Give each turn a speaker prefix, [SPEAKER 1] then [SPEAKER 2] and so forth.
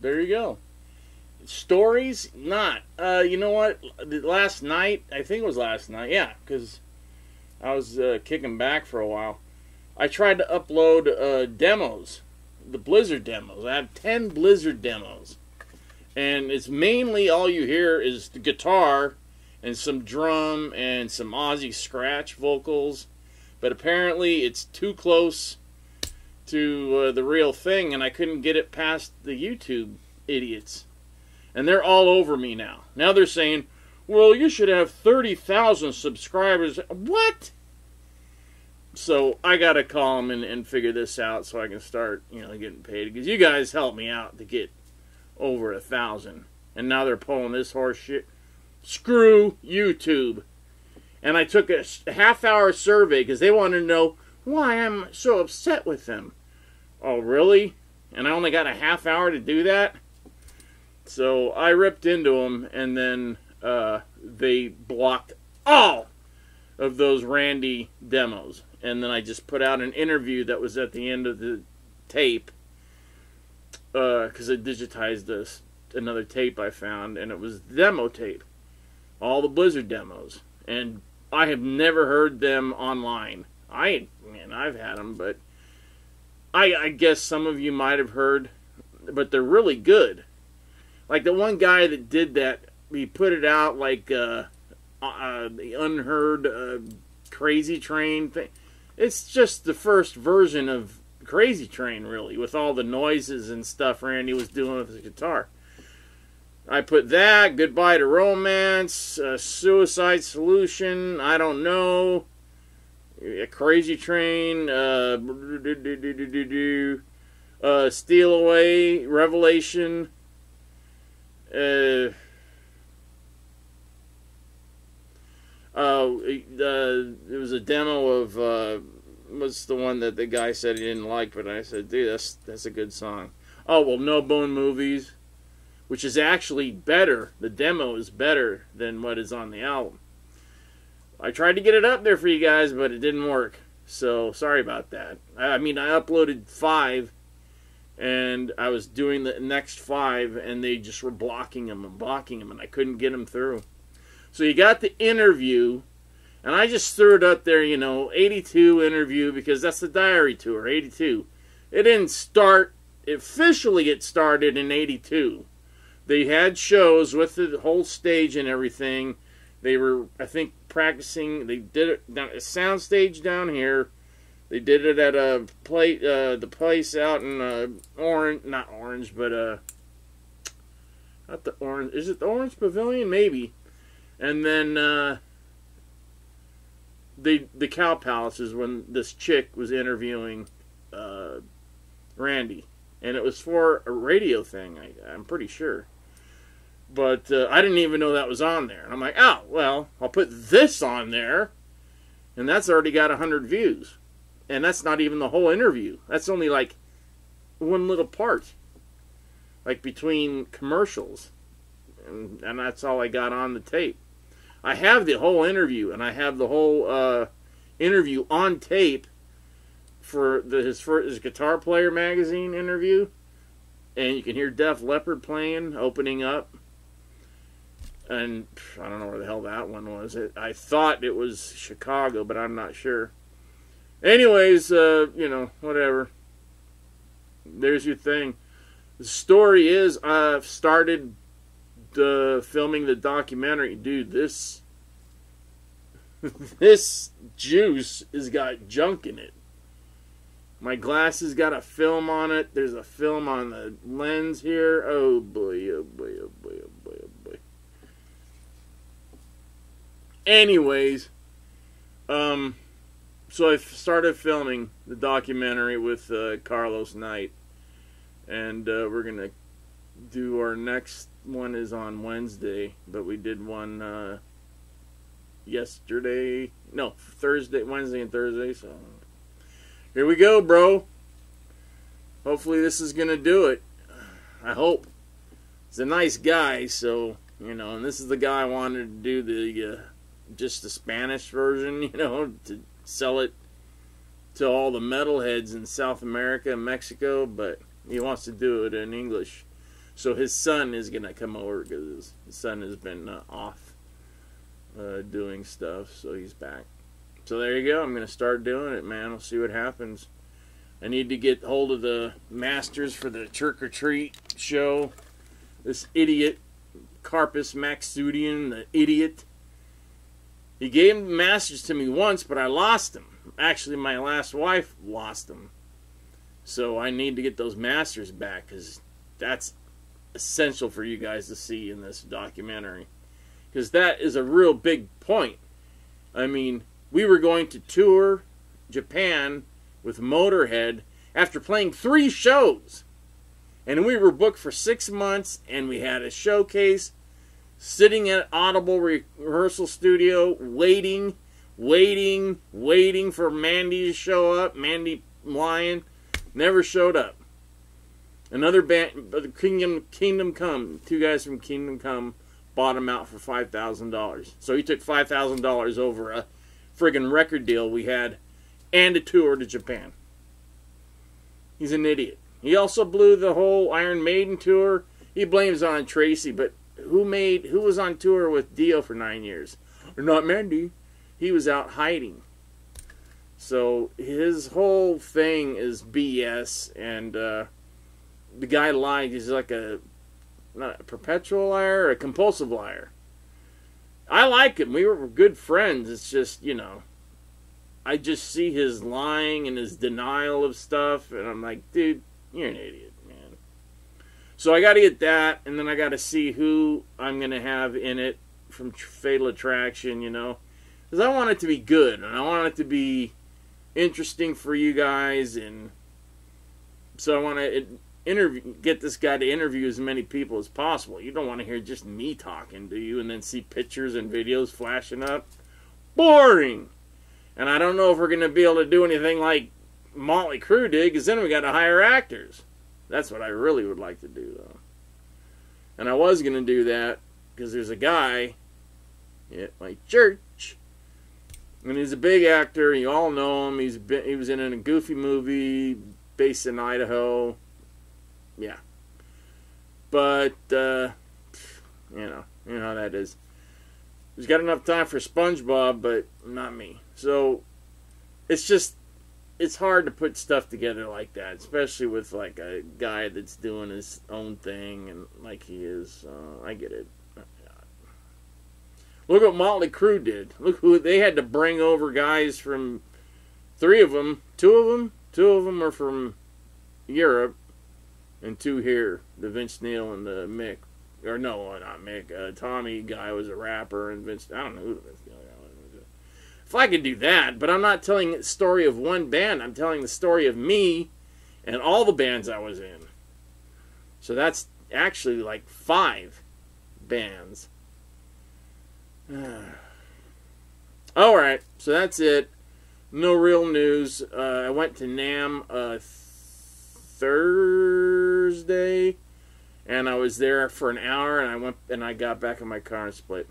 [SPEAKER 1] there you go. Stories, not. Uh, you know what? Last night, I think it was last night. Yeah, because I was uh, kicking back for a while. I tried to upload uh, demos, the Blizzard demos. I have ten Blizzard demos, and it's mainly all you hear is the guitar and some drum and some Ozzy scratch vocals. But apparently, it's too close to uh, the real thing, and I couldn't get it past the YouTube idiots. And they're all over me now. Now they're saying, well, you should have 30,000 subscribers. What? So I got to call them and, and figure this out so I can start, you know, getting paid. Because you guys helped me out to get over a thousand. And now they're pulling this horse shit. Screw YouTube. And I took a half hour survey because they wanted to know why I'm so upset with them. Oh, really? And I only got a half hour to do that? So I ripped into them, and then uh, they blocked all of those Randy demos. And then I just put out an interview that was at the end of the tape because uh, I digitized this another tape I found, and it was demo tape, all the Blizzard demos, and I have never heard them online. I man, I've had them, but I, I guess some of you might have heard, but they're really good. Like the one guy that did that, he put it out like uh, uh, the unheard uh, Crazy Train thing. It's just the first version of Crazy Train, really, with all the noises and stuff Randy was doing with his guitar. I put that, Goodbye to Romance, uh, Suicide Solution, I don't know, a Crazy Train, uh, uh, Steal Away, Revelation, uh, uh, it was a demo of uh, was the one that the guy said he didn't like, but I said, dude, that's that's a good song. Oh well, No Bone Movies, which is actually better. The demo is better than what is on the album. I tried to get it up there for you guys, but it didn't work. So sorry about that. I mean, I uploaded five, and I was doing the next five, and they just were blocking them and blocking them, and I couldn't get them through. So you got the interview, and I just threw it up there, you know, 82 interview because that's the diary tour, 82. It didn't start officially. It started in 82. They had shows with the whole stage and everything. They were, I think, practicing. They did it down a sound stage down here. They did it at a plate, uh, the place out in uh, Orange, not Orange, but uh, not the Orange. Is it the Orange Pavilion? Maybe. And then uh, the the Cow Palace is when this chick was interviewing uh, Randy, and it was for a radio thing. I, I'm pretty sure but uh, I didn't even know that was on there. And I'm like, oh, well, I'll put this on there. And that's already got 100 views. And that's not even the whole interview. That's only like one little part. Like between commercials. And, and that's all I got on the tape. I have the whole interview, and I have the whole uh, interview on tape for the, his, first, his Guitar Player magazine interview. And you can hear Def Leppard playing, opening up and I don't know where the hell that one was. It, I thought it was Chicago, but I'm not sure. Anyways, uh, you know, whatever. There's your thing. The story is I've started uh, filming the documentary. Dude, this this juice has got junk in it. My glasses got a film on it. There's a film on the lens here. Oh boy, oh boy, oh boy, oh boy. Anyways, um, so I started filming the documentary with uh, Carlos Knight, and uh, we're gonna do our next one is on Wednesday, but we did one uh, yesterday. No, Thursday, Wednesday, and Thursday. So here we go, bro. Hopefully, this is gonna do it. I hope. He's a nice guy, so you know, and this is the guy I wanted to do the uh, just the Spanish version, you know, to sell it to all the metalheads in South America and Mexico, but he wants to do it in English. So his son is gonna come over because his son has been uh, off uh, doing stuff, so he's back. So there you go. I'm gonna start doing it, man. We'll see what happens. I need to get hold of the masters for the trick or treat show. This idiot, Carpus Maxudian, the idiot. He gave the masters to me once, but I lost them. Actually, my last wife lost them. So I need to get those masters back because that's essential for you guys to see in this documentary. Because that is a real big point. I mean, we were going to tour Japan with Motorhead after playing three shows. And we were booked for six months, and we had a showcase sitting at Audible rehearsal studio, waiting, waiting, waiting for Mandy to show up. Mandy Lion never showed up. Another band, the Kingdom Kingdom Come, two guys from Kingdom Come bought him out for five thousand dollars. So he took five thousand dollars over a friggin' record deal we had, and a tour to Japan. He's an idiot. He also blew the whole Iron Maiden tour. He blames on Tracy, but who made who was on tour with Dio for nine years? Not Mandy. He was out hiding. So his whole thing is BS, and uh, the guy lied. He's like a not a perpetual liar, a compulsive liar. I like him. We were good friends. It's just you know, I just see his lying and his denial of stuff, and I'm like, dude, you're an idiot. So I got to get that, and then I got to see who I'm gonna have in it from Fatal Attraction, you know, because I want it to be good, and I want it to be interesting for you guys, and so I want to interview, get this guy to interview as many people as possible. You don't want to hear just me talking, do you? And then see pictures and videos flashing up. Boring. And I don't know if we're going to be able to do anything like Motley Crue did, because then we got to hire actors. That's what I really would like to do, though. And I was going to do that because there's a guy at my church, and he's a big actor. You all know him. He's been, he was in a Goofy movie based in Idaho yeah. But uh, you know, you know how that is. He's got enough time for SpongeBob, but not me. So it's just it's hard to put stuff together like that, especially with like a guy that's doing his own thing and like he is. Uh, I get it. Look what Motley Crue did. Look who they had to bring over guys from three of them, two of them, two of them are from Europe, and two here, the Vince Neil and the Mick, or no, not Mick. Uh, Tommy guy was a rapper, and Vince. I don't know who the Vince Neil guy. If I could do that, but I'm not telling the story of one band. I'm telling the story of me and all the bands I was in. So that's actually like five bands. all right, so that's it. No real news. Uh, I went to NAMM uh, Thursday, and I was there for an hour, and I went and I got back in my car and split.